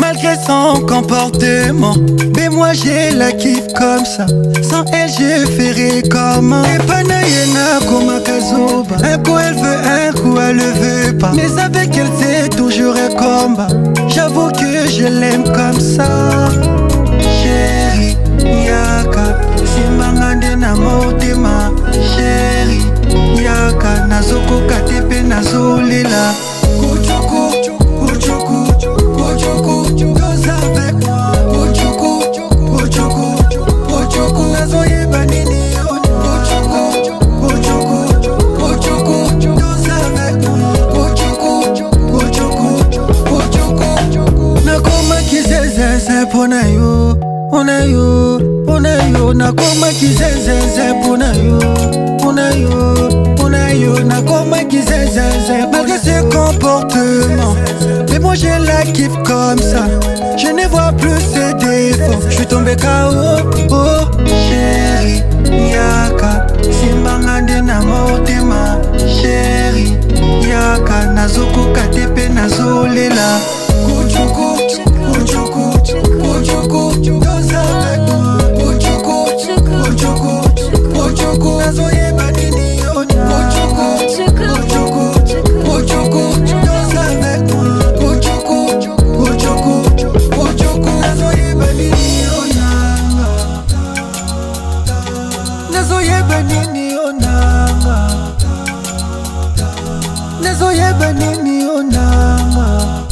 malgré son comportement. Mais moi j'ai la kiffe comme ça. Sans elle, je ferai comment Et Panayena comme Kazuba. Un coup elle veut, un coup elle le veut pas. Mais avec elle, c'est toujours un combat. J'avoue que je l'aime comme ça. Yo mpona yo nakoma kizezeze mpona yo mpona yo mpona yo nakoma kizezeze malgré ses comportements mais moi je la kiffe comme ça. Je ne vois plus ses défauts. Je suis tombé KO oh chéri yaka. Simbanga nde na motema chéri yaka. Nazokoka te mpe nazolela nezoyeba nini onanga? Nezoyeba nini onanga?